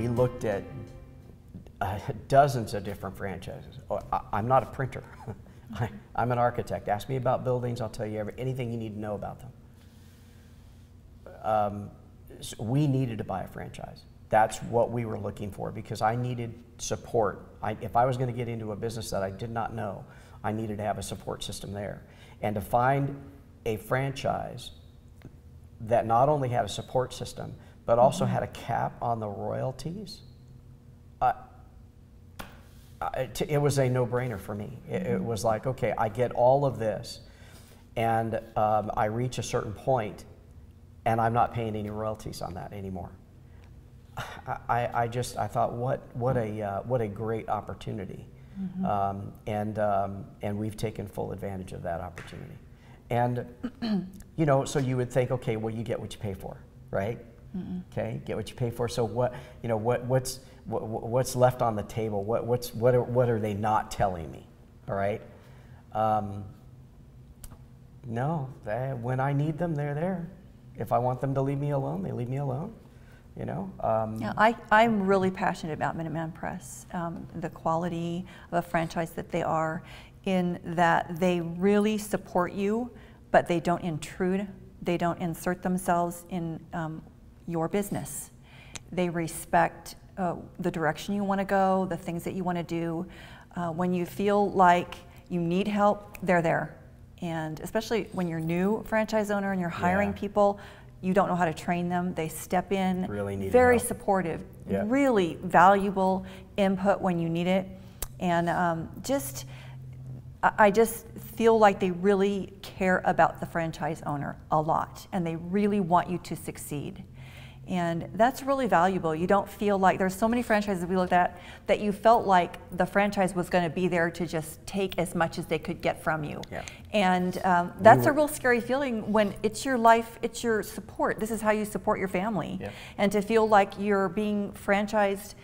looked at uh, dozens of different franchises. Oh, I, am not a printer. I, am an architect. Ask me about buildings, I'll tell you every, anything you need to know about them. Um, so we needed to buy a franchise. That's what we were looking for because I needed support. I, if I was going to get into a business that I did not know, I needed to have a support system there. And to find a franchise that not only had a support system, but also mm-hmm. had a cap on the royalties, uh, it, it, was a no-brainer for me. It, it, was like, okay, I get all of this, and um, I reach a certain point, and I'm not paying any royalties on that anymore. I, I just I thought what what a uh, what a great opportunity, mm-hmm. um, and um, and we've taken full advantage of that opportunity, and you know so you would think okay well you get what you pay for right. Okay get what you pay for. So what you know what what's what, what's left on the table? What what's what are, what are they not telling me? All right? Um, no they, when I need them they're there. If I want them to leave me alone they leave me alone you know? Um, yeah, I, i'm really passionate about minuteman press um, the quality of a franchise that they are in that they really support you but they don't intrude they don't insert themselves in um, your business they respect uh, the direction you want to go the things that you want to do uh, when you feel like you need help they're there and especially when you're new franchise owner and you're hiring yeah. people you don't know how to train them. They step in, really very help. supportive, yeah. really valuable input when you need it, and um, just I just feel like they really care about the franchise owner a lot, and they really want you to succeed. And that's really valuable. You don't feel like there's so many franchises we looked at that you felt like the franchise was going to be there to just take as much as they could get from you. Yeah. And um, that's we a real scary feeling when it's your life, it's your support. This is how you support your family. Yeah. And to feel like you're being franchised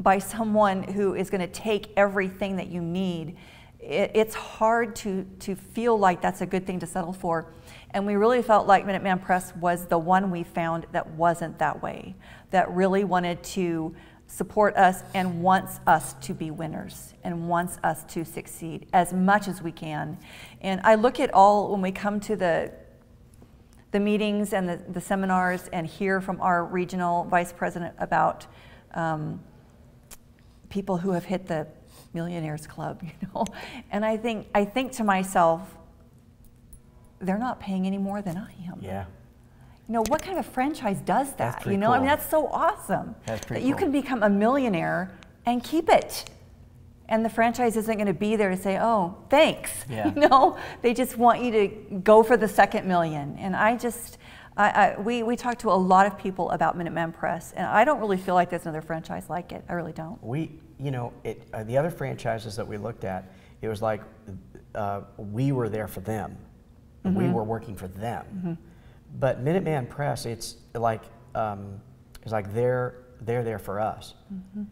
by someone who is going to take everything that you need, it, it's hard to, to feel like that's a good thing to settle for. And we really felt like Minuteman Press was the one we found that wasn't that way, that really wanted to support us and wants us to be winners and wants us to succeed as much as we can. And I look at all, when we come to the the meetings and the, the seminars and hear from our regional vice president about um, people who have hit the millionaires club, you know, and I think I think to myself, they're not paying any more than I am. Yeah. You know, what kind of franchise does that? You know, cool. I mean, that's so awesome. That's pretty that you can become a millionaire and keep it. And the franchise isn't going to be there to say, oh, thanks. Yeah. You know, they just want you to go for the second million. And I just, I, I, we, we talked to a lot of people about Minuteman Press, and I don't really feel like there's another franchise like it. I really don't. We, you know, it, uh, the other franchises that we looked at, it was like uh, we were there for them mm-hmm. we were working for them. Mm-hmm. But Minuteman Press, it's like um, it's like they're they're there for us. Mm-hmm.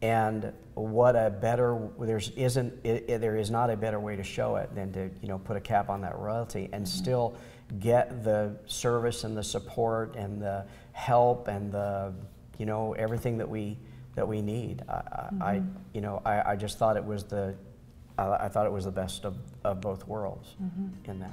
And what a better there's isn't it, there is not a better way to show it than to you know put a cap on that royalty and mm-hmm. still get the service and the support and the help and the you know everything that we that we need. I, mm-hmm. I you know I, I, just thought it was the I, I, thought it was the best of, of both worlds mm-hmm. in that.